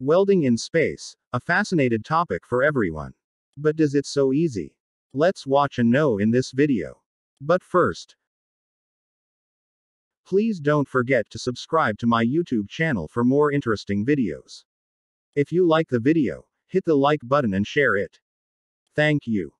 Welding in space, a fascinated topic for everyone. But does it so easy? Let's watch and know in this video. But first, please don't forget to subscribe to my YouTube channel for more interesting videos. If you like the video, hit the like button and share it. Thank you.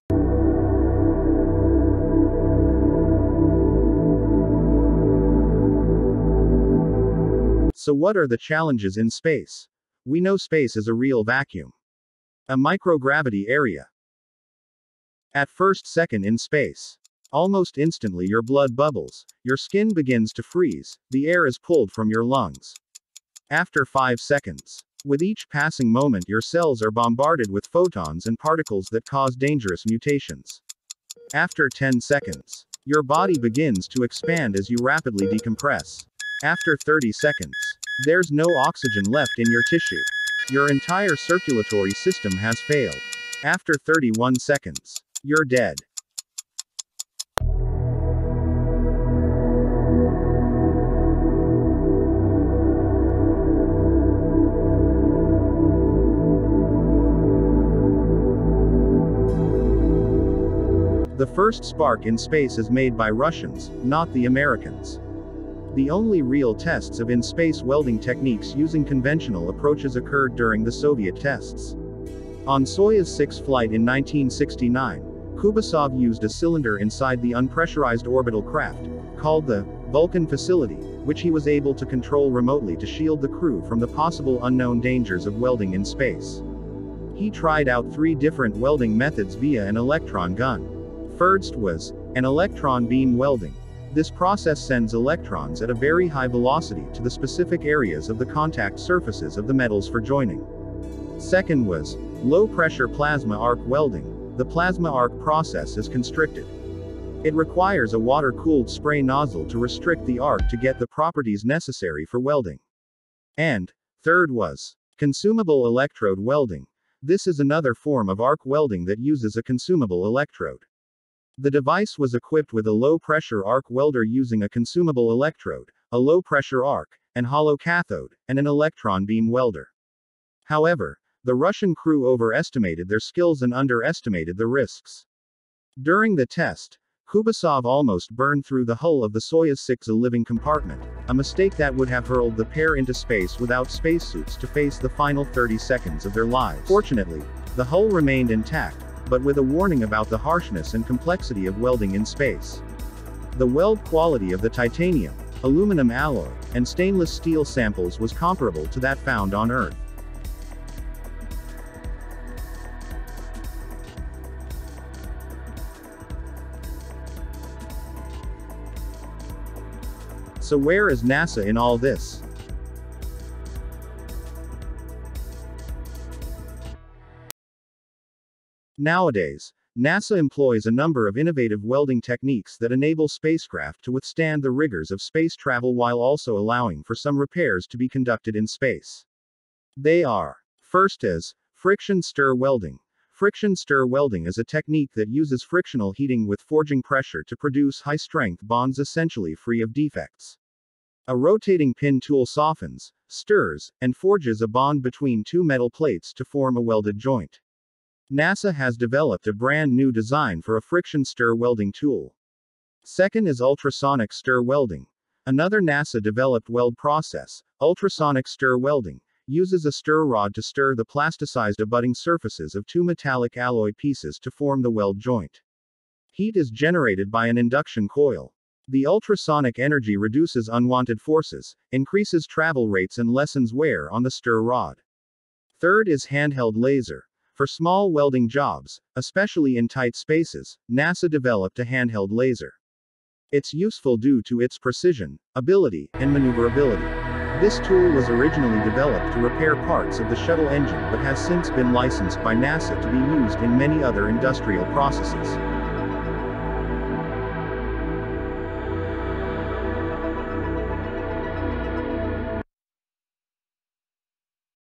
So what are the challenges in space? We know space is a real vacuum. A microgravity area. At first second in space. Almost instantly your blood bubbles, your skin begins to freeze, the air is pulled from your lungs. After 5 seconds. With each passing moment your cells are bombarded with photons and particles that cause dangerous mutations. After 10 seconds. Your body begins to expand as you rapidly decompress. After 30 seconds. There's no oxygen left in your tissue. Your entire circulatory system has failed. After 31 seconds. You're dead. The first spark in space is made by Russians, not the Americans. The only real tests of in-space welding techniques using conventional approaches occurred during the Soviet tests. On Soyuz 6 flight in 1969, Kubasov used a cylinder inside the unpressurized orbital craft, called the Vulcan facility, which he was able to control remotely to shield the crew from the possible unknown dangers of welding in space. He tried out three different welding methods via an electron gun. First was an electron beam welding. This process sends electrons at a very high velocity to the specific areas of the contact surfaces of the metals for joining. Second was low pressure plasma arc welding. The plasma arc process is constricted. It requires a water cooled spray nozzle to restrict the arc to get the properties necessary for welding. And, third was consumable electrode welding. This is another form of arc welding that uses a consumable electrode. The device was equipped with a low-pressure arc welder using a consumable electrode, a low-pressure arc, and hollow cathode, and an electron beam welder. However, the Russian crew overestimated their skills and underestimated the risks. During the test, Kubasov almost burned through the hull of the Soyuz 6 a living compartment, a mistake that would have hurled the pair into space without spacesuits to face the final 30 seconds of their lives. Fortunately, the hull remained intact, but with a warning about the harshness and complexity of welding in space. The weld quality of the titanium, aluminum alloy, and stainless steel samples was comparable to that found on Earth. So where is NASA in all this? Nowadays, NASA employs a number of innovative welding techniques that enable spacecraft to withstand the rigors of space travel while also allowing for some repairs to be conducted in space. They are First is friction stir welding. Friction stir welding is a technique that uses frictional heating with forging pressure to produce high strength bonds essentially free of defects. A rotating pin tool softens, stirs, and forges a bond between two metal plates to form a welded joint. NASA has developed a brand new design for a friction stir welding tool. Second is ultrasonic stir welding. Another NASA developed weld process, ultrasonic stir welding, uses a stir rod to stir the plasticized abutting surfaces of two metallic alloy pieces to form the weld joint. Heat is generated by an induction coil. The ultrasonic energy reduces unwanted forces, increases travel rates, and lessens wear on the stir rod. Third is handheld laser. For small welding jobs, especially in tight spaces, NASA developed a handheld laser. It's useful due to its precision, ability, and maneuverability. This tool was originally developed to repair parts of the shuttle engine but has since been licensed by NASA to be used in many other industrial processes.